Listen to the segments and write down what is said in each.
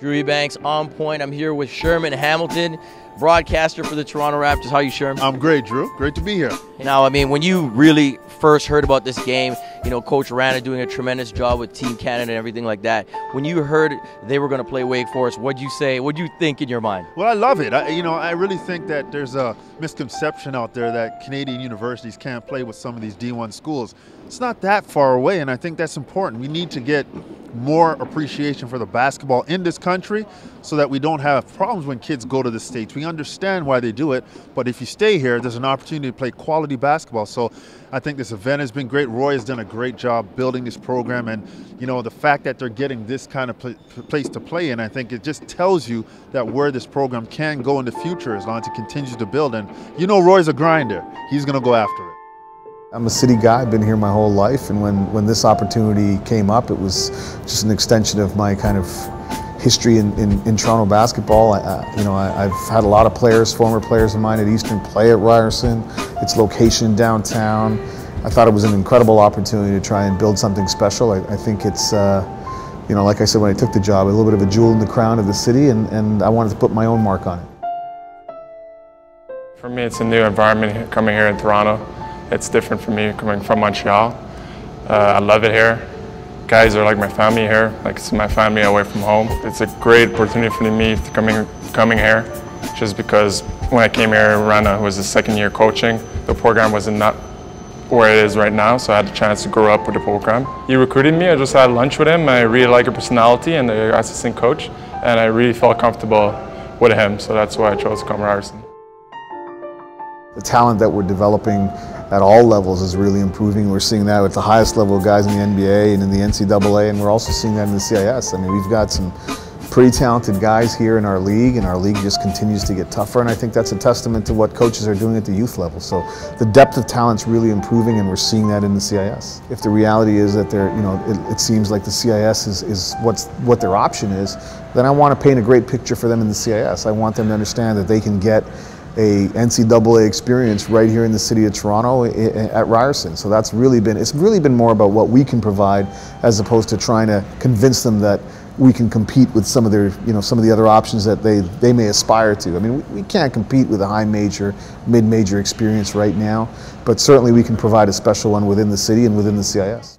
Drew Ebanks on point. I'm here with Sherman Hamilton, broadcaster for the Toronto Raptors. How are you, Sherman? I'm great, Drew. Great to be here. Now, I mean, when you really first heard about this game, you know, Coach Rana doing a tremendous job with Team Canada and everything like that. When you heard they were going to play Wake Forest, what'd you say? What'd you think in your mind? Well, I love it. I, you know, I really think that there's a misconception out there that Canadian universities can't play with some of these D1 schools. It's not that far away, and I think that's important. We need to get more appreciation for the basketball in this country so that we don't have problems when kids go to the States. We understand why they do it, but if you stay here, there's an opportunity to play quality basketball. So I think this event has been great. Roy has done a great job building this program, and you know the fact that they're getting this kind of pl place to play in, I think it just tells you that where this program can go in the future as long as it continues to build. And you know Roy's a grinder; he's going to go after it. I'm a city guy, I've been here my whole life, and when, when this opportunity came up, it was just an extension of my kind of history in, in, in Toronto basketball. I, you know, I, have had a lot of players, former players of mine at Eastern play at Ryerson, its location downtown. I thought it was an incredible opportunity to try and build something special. I, I think it's, uh, you know, like I said when I took the job, a little bit of a jewel in the crown of the city, and, and I wanted to put my own mark on it. For me, it's a new environment coming here in Toronto. It's different for me coming from Montreal. Uh, I love it here. Guys are like my family here, like it's my family away from home. It's a great opportunity for me coming, coming here, just because when I came here, Rana was the second year coaching. The program was not where it is right now, so I had the chance to grow up with the program. He recruited me, I just had lunch with him. I really like his personality and the assistant coach, and I really felt comfortable with him, so that's why I chose to come Ryerson. The talent that we're developing at all levels is really improving. We're seeing that with the highest level of guys in the NBA and in the NCAA, and we're also seeing that in the CIS. I mean, we've got some pretty talented guys here in our league, and our league just continues to get tougher. And I think that's a testament to what coaches are doing at the youth level. So the depth of talent's really improving, and we're seeing that in the CIS. If the reality is that they're, you know, it, it seems like the CIS is, is what's what their option is, then I want to paint a great picture for them in the CIS. I want them to understand that they can get a NCAA experience right here in the city of Toronto at Ryerson. So that's really been, it's really been more about what we can provide as opposed to trying to convince them that we can compete with some of their, you know, some of the other options that they, they may aspire to. I mean, we, we can't compete with a high major, mid-major experience right now, but certainly we can provide a special one within the city and within the CIS.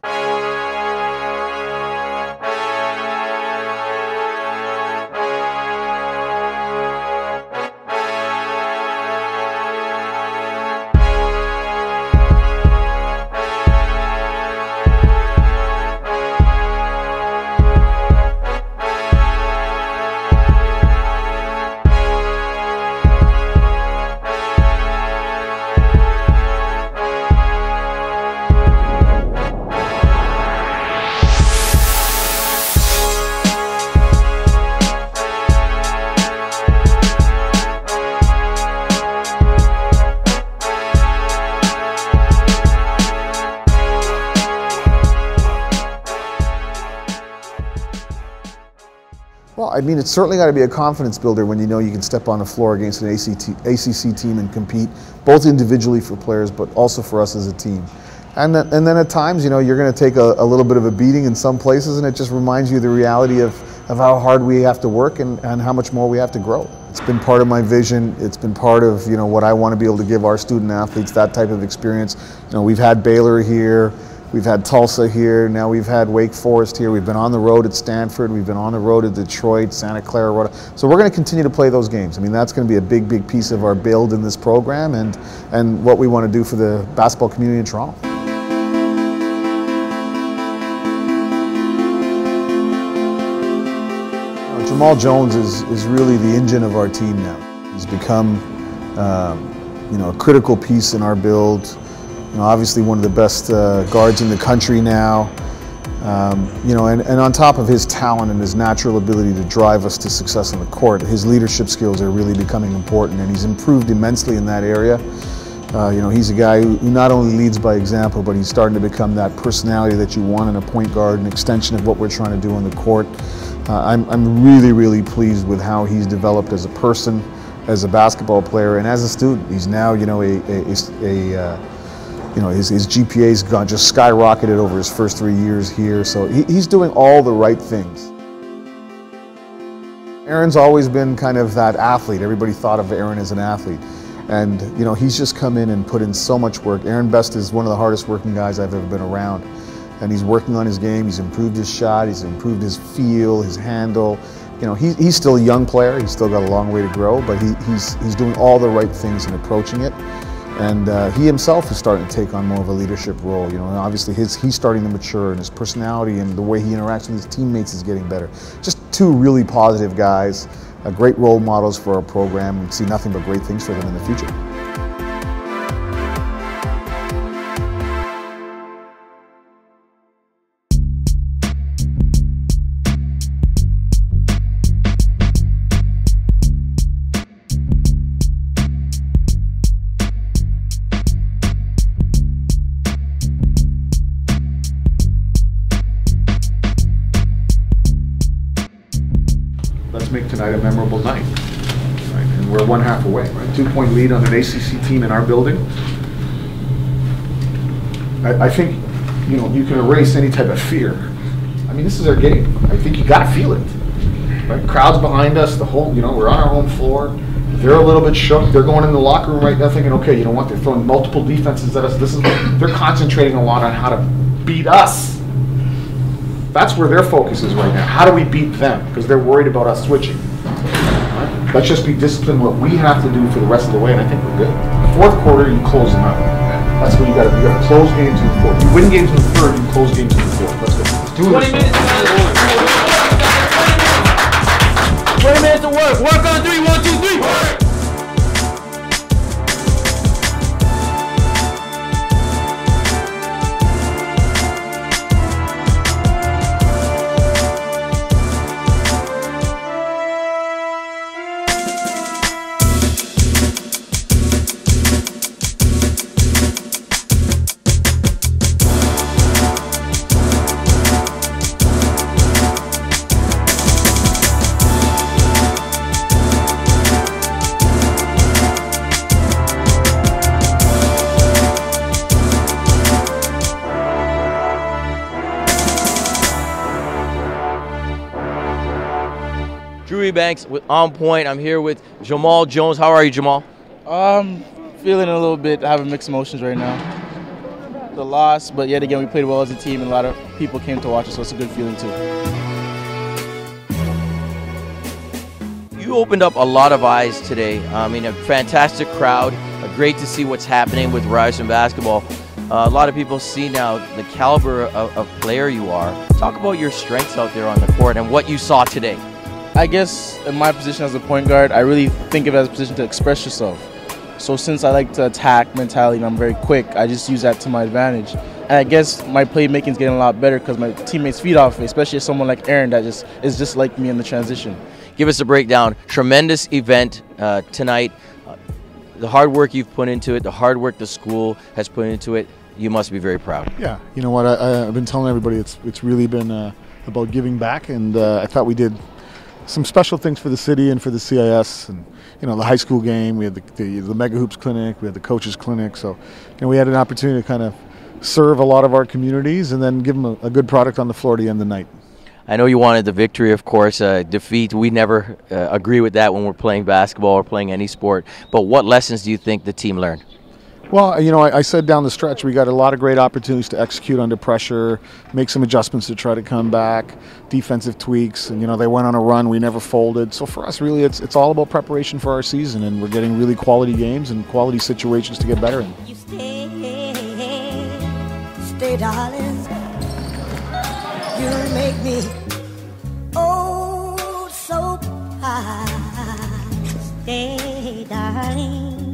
I mean, it's certainly got to be a confidence builder when you know you can step on the floor against an ACT, ACC team and compete, both individually for players, but also for us as a team. And, then, and then at times, you know, you're going to take a, a, little bit of a beating in some places, and it just reminds you the reality of, of how hard we have to work and, and how much more we have to grow. It's been part of my vision. It's been part of, you know, what I want to be able to give our student athletes, that type of experience. You know, we've had Baylor here. We've had Tulsa here, now we've had Wake Forest here, we've been on the road at Stanford, we've been on the road at Detroit, Santa Clara, So we're going to continue to play those games. I mean, that's going to be a big, big piece of our build in this program and, and what we want to do for the basketball community in Toronto. Jahmal Jones is, is really the engine of our team now. He's become um, you know, a critical piece in our build. You know, obviously one of the best uh, guards in the country now. Um, you know, and, and on top of his talent and his natural ability to drive us to success on the court, his leadership skills are really becoming important, and he's improved immensely in that area. Uh, you know, he's a guy who, not only leads by example, but he's starting to become that personality that you want in a point guard, an extension of what we're trying to do on the court. Uh, I'm, I'm really, really pleased with how he's developed as a person, as a basketball player, and as a student. He's now, you know, a, a, a, a uh, you know, his, his GPA's gone just skyrocketed over his first three years here. So he, he's doing all the right things. Aaron's always been kind of that athlete. Everybody thought of Aaron as an athlete. And, you know, he's just come in and put in so much work. Aaron Best is one of the hardest working guys I've ever been around. And he's working on his game. He's improved his shot. He's improved his feel, his handle. You know, he, he's still a young player. He's still got a long way to grow, but he, he's, he's doing all the right things in approaching it. And uh, he himself is starting to take on more of a leadership role. You know, and obviously his, he's starting to mature, and his personality and the way he interacts with his teammates is getting better. Just two really positive guys, uh, great role models for our program, and see nothing but great things for them in the future. Let's make tonight a memorable night. Right? And we're one half away, right? Two point lead on an ACC team in our building. I, I think, you know, you can erase any type of fear. I mean, this is our game. I think you got to feel it. Right? Crowds behind us, the whole, you know, we're on our home floor. They're a little bit shook. They're going in the locker room right now thinking, okay, you know what? They're throwing multiple defenses at us. This is they're concentrating a lot on how to beat us. That's where their focus is right now. How do we beat them? Because they're worried about us switching. Let's just be disciplined what we have to do for the rest of the way, and I think we're good. Fourth quarter, you close them out. That's what you got to do. You got to close games in the fourth. You win games in the third, you close games in the fourth. Let's go. Let's do 20 minutes. 20 minutes of work. Work on three. One, two, Banks with On Point. I'm here with Jahmal Jones. How are you, Jahmal? Um, feeling a little bit having mixed emotions right now. The loss, but yet again, we played well as a team, and a lot of people came to watch us, so it's a good feeling too. You opened up a lot of eyes today. I mean, a fantastic crowd. Uh, great to see what's happening with Ryerson basketball. Uh, a lot of people see now the caliber of, of player you are. Talk about your strengths out there on the court and what you saw today. I guess in my position as a point guard, I really think of it as a position to express yourself. So since I like to attack mentality and I'm very quick, I just use that to my advantage. And I guess my playmaking is getting a lot better because my teammates feed off it, especially someone like Aaron that just is just like me in the transition. Give us a breakdown. Tremendous event uh, tonight. Uh, the hard work you've put into it, the hard work the school has put into it, you must be very proud. Yeah, you know what? I, I, I've been telling everybody it's it's really been uh, about giving back, and uh, I thought we did some special things for the city and for the CIS, and you know the high school game. We had the, the, the Mega Hoops clinic, we had the coaches clinic, so you know we had an opportunity to kind of serve a lot of our communities and then give them a, a good product on the floor to end the night. I know you wanted the victory, of course. Uh, defeat, we never uh, agree with that when we're playing basketball or playing any sport. But what lessons do you think the team learned? Well, you know, I, I, said down the stretch we got a lot of great opportunities to execute under pressure, make some adjustments to try to come back, defensive tweaks, and you know they went on a run. We never folded. So for us, really, it's it's all about preparation for our season, and we're getting really quality games and quality situations to get better in. Stay, stay, darling. You make me oh so high. Stay, darling.